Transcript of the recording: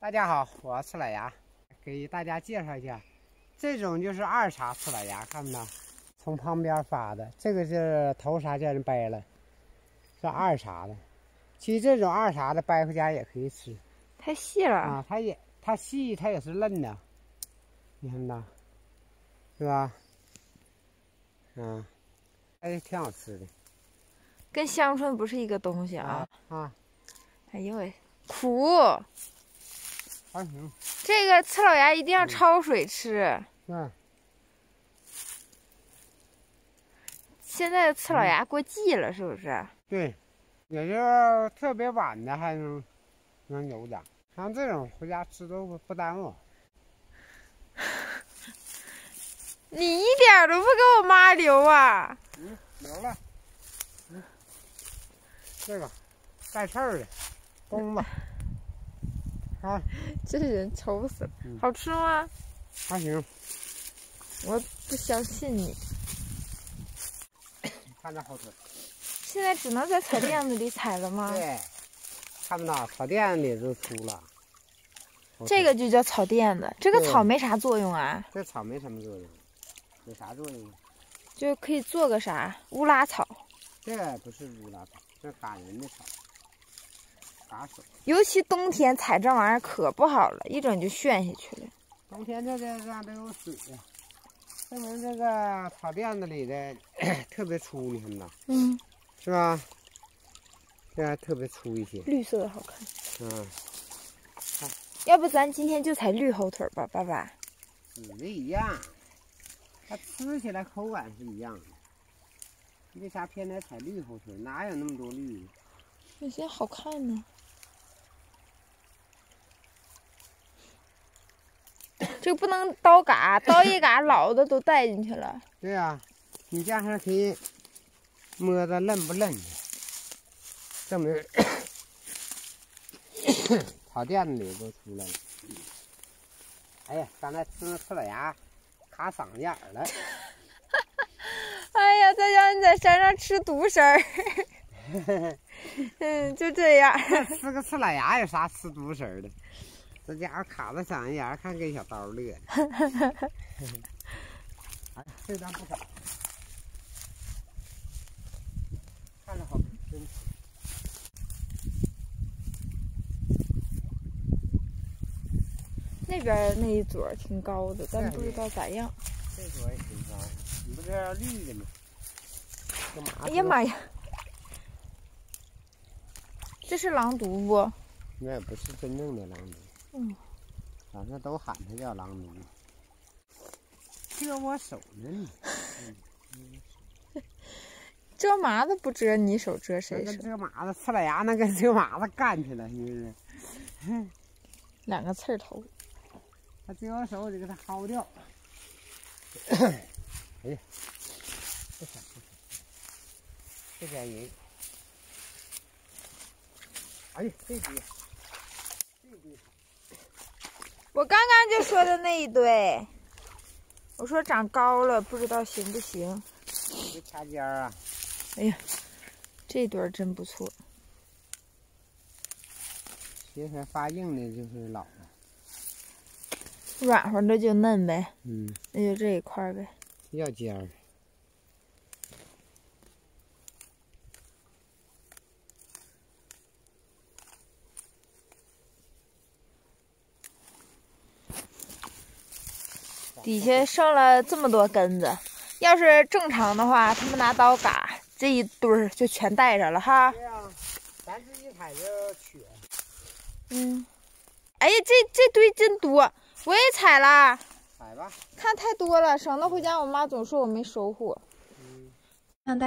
大家好，我刺老牙，给大家介绍一下，这种就是二茬刺老牙，看不到？从旁边发的，这个是头茬叫人掰了，是二茬的。其实这种二茬的掰回家也可以吃太细了，啊，它也它细，它也是嫩的，你看到，是吧？嗯，哎，挺好吃的跟香椿不是一个东西啊。啊，哎呦喂，苦！还行，这个刺老芽一定要焯水吃。嗯，现在的刺老芽过季了，是不是？对，也就特别晚的还能能有点，像这种回家吃都不不耽误。你一点都不给我妈留啊！嗯，留了。嗯，这个带刺儿的公子，啊，这人丑死了嗯。好吃吗？还行。我不相信你。看着好吃，现在只能在草甸子里采了吗？对，看不到草甸里都出了。这个就叫草甸子，这个草没啥作用啊，这草没什么作用，有啥作用？就可以做个啥乌拉草。这不是乌拉草，这赶人的草，尤其冬天采这玩意儿可不好了，一整就炫下去了。冬天这个上都有水呀、证明这个草甸子里的 特别粗，你看到嗯，是吧？这还特别粗一些，绿色的好看。嗯，要不咱今天就采绿后腿吧，爸爸。籽的一样，它吃起来口感是一样的。为啥偏得采绿后腿？哪有那么多绿呢？有些好看呢。这不能刀嘎，刀一嘎老的都带进去了。对呀、你这样还可以摸着嫩不嫩的，证明 草垫子里都出来了。哎呀，刚才吃那刺老牙，卡嗓子眼儿了。哎呀，再叫你在山上吃独食儿。嗯，就这样。吃个刺老牙有啥吃独食的？这家伙卡着嗓子眼儿，看给小刀乐 这张不少，看着好真。那边那一撮挺高的，但不知道咋样。这撮也挺高，你不是要绿的吗？哎呀妈呀！这是狼毒不？那也不是真正的狼毒。嗯。反正都喊它叫狼毒。蛰我手呢你！蛰麻子不蛰你手，蛰谁手？蛰麻子刺了牙，那跟这麻子干去了，是不是？两个刺儿头。它蛰我手，我就给它薅掉。哎呀，不行不行，这边人。哎呀，这堆，这堆。我刚刚就说的那一堆，我说长高了，不知道行不行。这掐尖儿啊，这堆儿真不错，学出来发硬的就是老了。软和的就嫩呗，嗯，那就这一块儿呗。要尖儿。底下剩了这么多根子，要是正常的话，他们拿刀嘎，这一堆儿就全带上了哈。对呀、咱自己采就取。嗯，哎呀，这这堆真多，我也采了，采吧。看太多了，省得回家我妈总说我没收获。嗯。让大